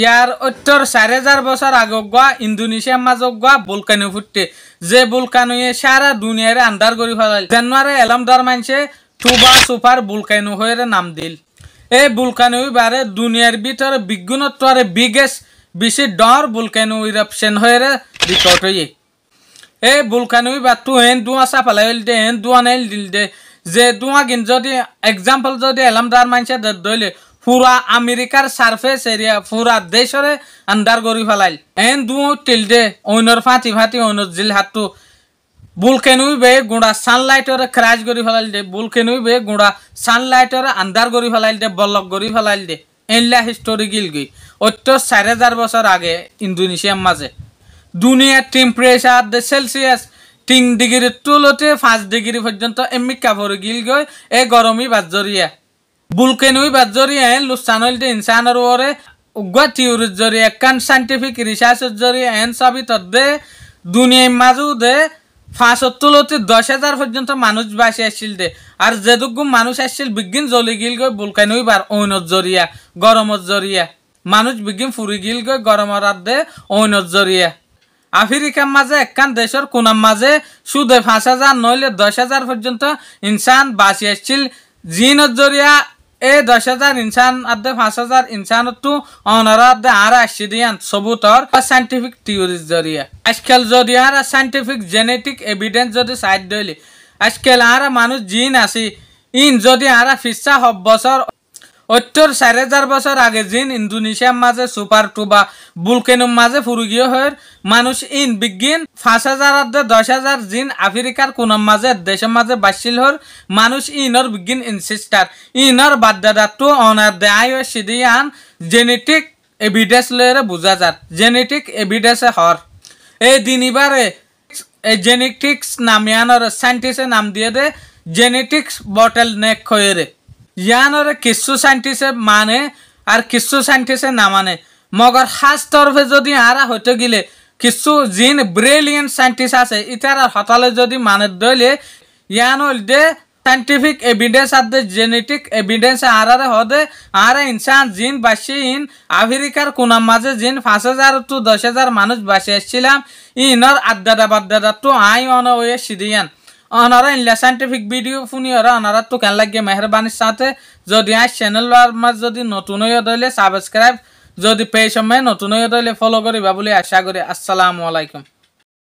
ইয়ার উত্তর চার হাজার বছর আগে গোয়া ইন্দোনেশিয়ার মাজত গোয়া বুলকানো ফুটে, যে বুলকানুয়ে সারা দুনিয়ারে আন্দার করে ফেলাল জানুয়ারি এলমদার মানুষে টুবা সুপার বুলকানো হয়ে নাম দিল। এই বুলকানো বারে দুনিয়ার ভিতরে বিজ্ঞানত্বরে বিগেস্ট বেশি ডর বুলকানো ইরাপশন হয়ে রিকর্ড হয়ে এই বুলকানো বা তু হেন দুয়া চাপালাই দে, হেন দুয়া নাইল দিল দে। যে দুয়া গিন যদি এক্সাম্পল যদি এলামদার মানুষে দইলে পুরা আমেরিকার সারফেস এরিয়া পুরা দেশরে আন্দার গড়ি ফেলাইল এন দু টিল দে অন্যর ফাঁতি ফাঁতি অন্যর জিল হাতু বুলকেনুই বে গুঁড়া সানলাইটরে ক্রাশ গড়ি ফেলাইল দে, বুলকেনুই বে গুঁড়া সানলাইটরে আন্দার গড়ি ফেলাইল দে বল্লক গড়ি ফেলাইল দে। এনলা হিস্টোরি গিল গই অত্য চার হাজার বছর আগে ইন্দোনেশিয়ার মাঝে দুনিয়ার টেম্পারেচার দে সেলসিয়াস তিন ডিগ্রি তুলতে পাঁচ ডিগ্রি পর্যন্ত এমনি কাপড় গিল গই এ গরমই বাজরিয়া বুলকেনুই বাজরিয়া লুসানল দে ইনসানের ওরে উগ্র থিওরির জরিয়ে কান সাইন্টিফিক রিসার্চের জরিয়ে এন সবই তদ্দে দুনিয়ার মাজু দে পাঁচশো তুলতে দশ হাজার পর্যন্ত মানুষ বাসি আসছিল দে আর যেটুকু মানুষ আসছিল বিজ্ঞান জ্বলি গিল গই বুলকানুই বার ঐনত জরিয়া গরমত জরিয়া মানুষ বিজ্ঞান ফুরি গিল গই গরমর দে ঐনত জরিয়া আফ্রিকার মাঝে একখান দেশের কোনার মাঝে সুদে পাঁচ হাজার নইলে দশ হাজার পর্যন্ত ইনসান বাসি আসছিল জিনত জরিয়া এ দশ হাজার ইনসান আদে পাঁচ হাজার ইনসানতো অনার আদে আর আসছি দিয়ান সবুতর সাইন্টিফিক থিওরিজ জরিয়া আজকাল যদি আর সাইন্টিফিক জেনেটিক এভিডেন্স যদি সাইড দইলি আজকাল আর মানুষ জিন আছি ইন যদি আর ফিসা হব বছর অত্তর চার হাজার বছর আগে জিন ইন্দোনেশিয়ার মাঝে সুপার টুবা বুলকেনুর মাঝে ফুরুগীয় হয়ে মানুষ ইন বিজ্ঞান পাঁচ হাজার অর্ধে দশ হাজার জিন আফ্রিকার কোনার মাঝে দেশের মাঝে বাসিল হর মানুষ ইনর বিজ্ঞান ইনসিস্টার ইনর বাদ্দাদাতো অনার দেয় সিদিয়ান জেনেটিক এভিডেন্স লয়ে বোঝা যার জেনেটিক এভিডেন্সে হর এই দিন এবারে এই জেনেটিক্স নামিয়ানোর সাইন্টিস্টে নাম দিয়ে দে জেনেটিক্স বটল নেক হয়ে ইয়ানোর কিছু সাইন্টিস্টে মানে আর কিছু সাইন্টিস্টে না মানে মগর খাস তরফে যদি আরা হইতে গেলে, কিছু জিন ব্রিলিয়েন্ট সাইন্টিস্ট আছে ইতার হতালে যদি মানে দইলে ইয়ান হইল দে সাইন্টিফিক এভিডেন্স আর দে জেনেটিক এভিডেন্স আরারে হদে আর ইনসান জিন বাসি ইন আফ্রিকার কোনার মাঝে জিন পাঁচ হাজার টু দশ হাজার মানুষ বাসি এসছিলাম ইনর আড্ডাদা বাড্ডাদা তো আই অন ওয়ে সিদিয়ান। অনারা ইনলা সাইন্টিফিক ভিডিও শুনি ওরা, অনারা তো কেন লাগে মেহরবানির সাথে? যদি আজ চ্যানেল যদি নতুন হয়ে দইলে সাবস্ক্রাইব যদি পেয়ে সময় নতুন হয়ে দইলে ফলো করিবা বলে আশা করি। আসসালামু আলাইকুম।